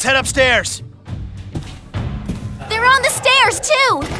Let's head upstairs. They're on the stairs, too!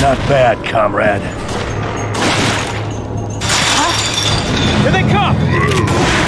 Not bad, comrade. Here they come!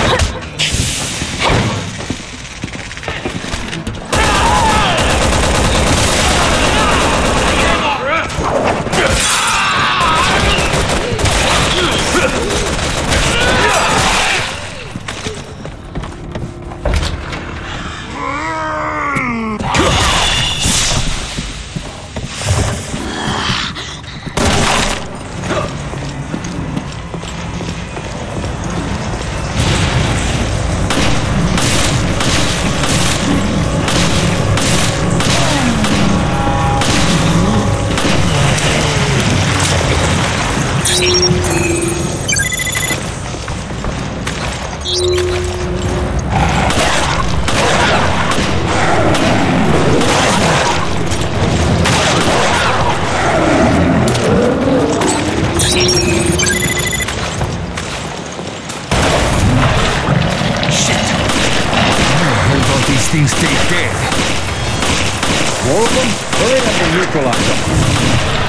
Huh. stay dead. More? Hurry up and neutralize them.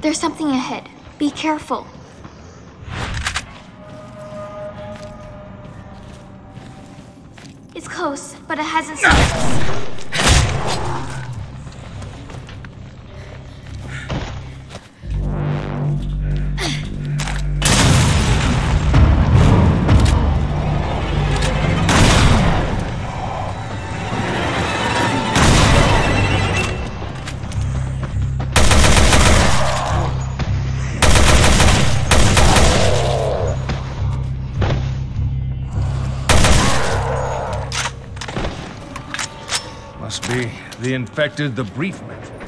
There's something ahead. Be careful. It's close, but it hasn't seen us. Be the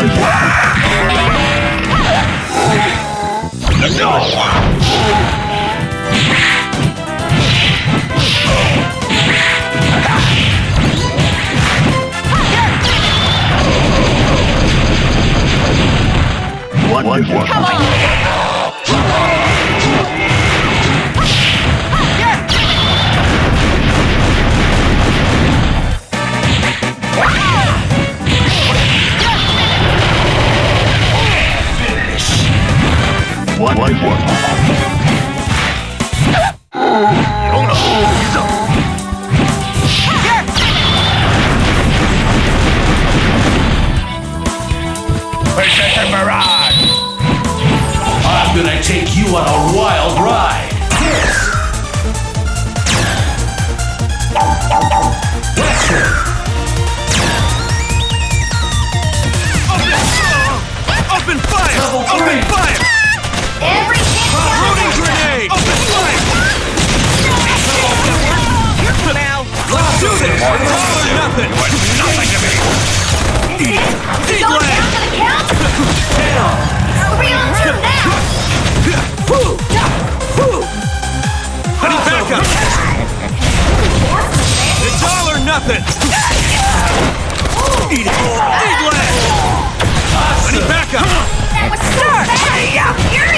infected the briefment. Precision Mirage! I'm gonna take you on a wild ride. This. Open fire! Level Open three. fire! Every hit Loading counts! grenade! Open fire! Now, let's do this! All or nothing! Nothing to me! methods! Eat it! Eat less. Awesome. I need backup! That was so fast! Yeah! You are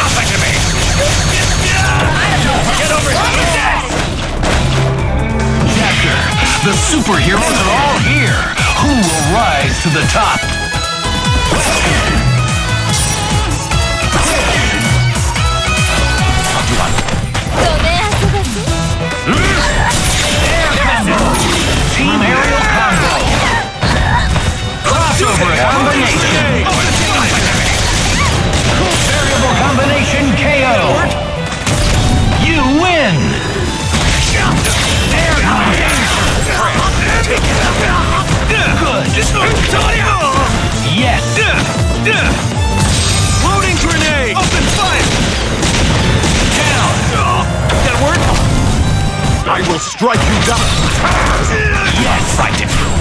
nothing to me! Get over here! The superheroes are all here! Who will rise to the top? Combination. Variable combination KO. You win. Good. Yes. Loading grenade! Open fire! Down. That work? I will strike you down. Yes. Right. Mortal, so you